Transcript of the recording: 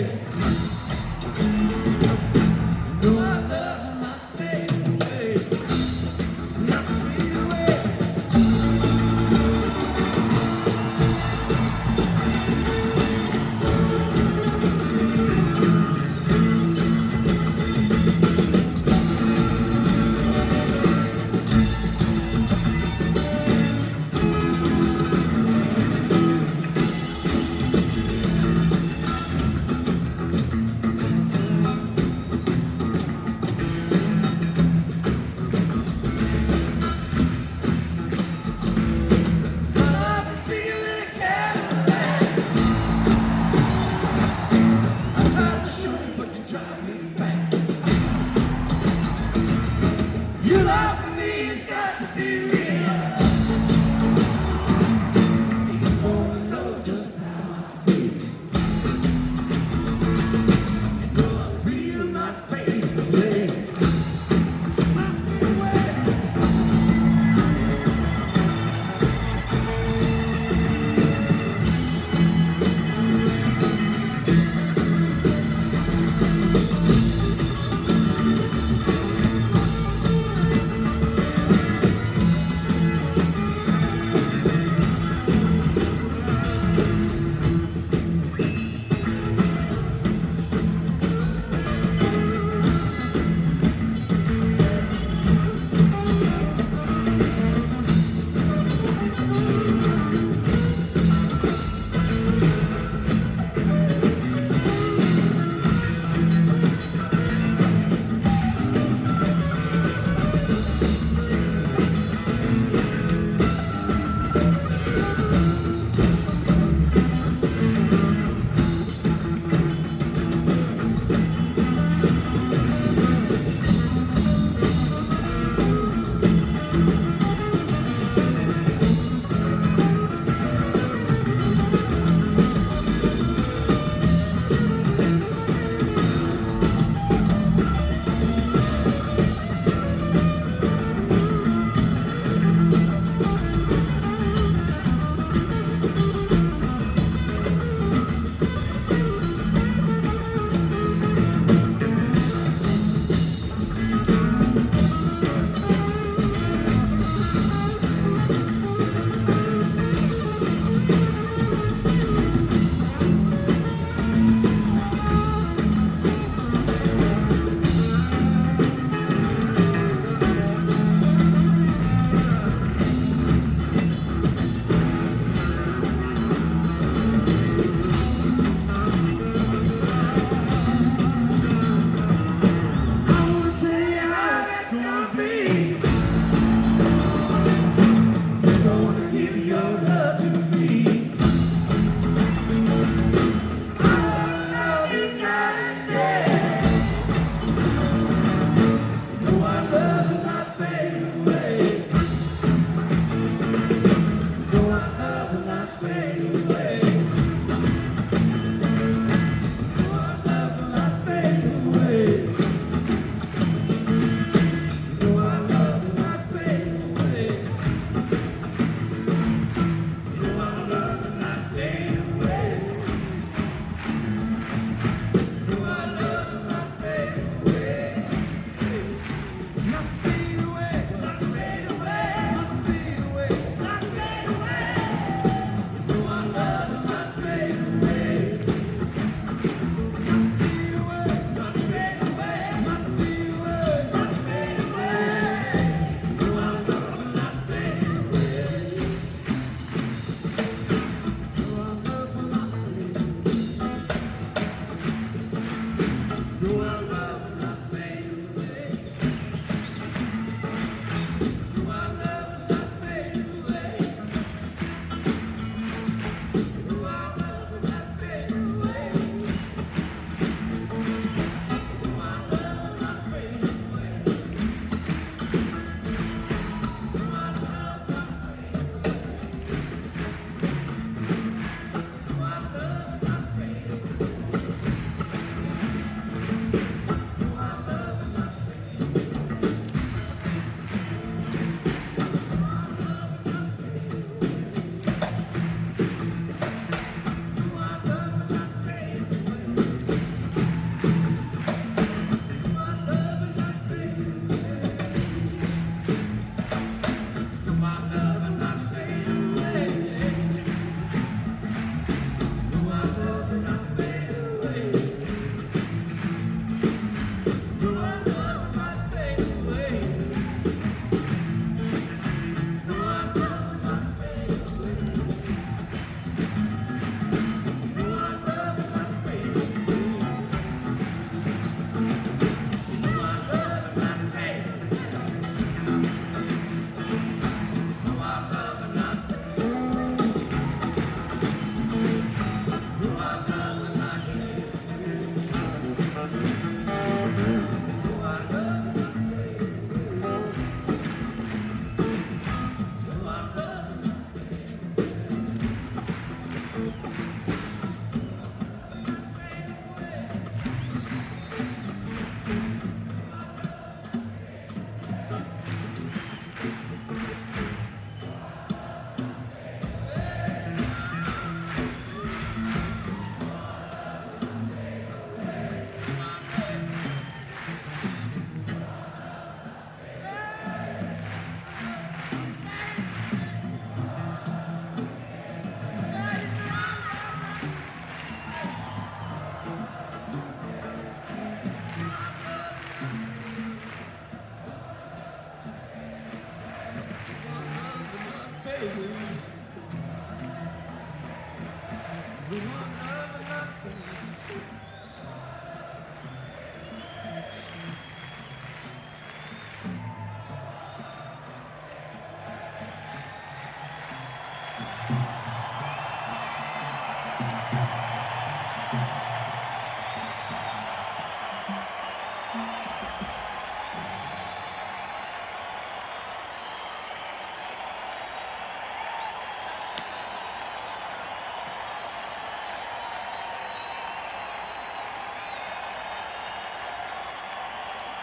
Hey. Amen.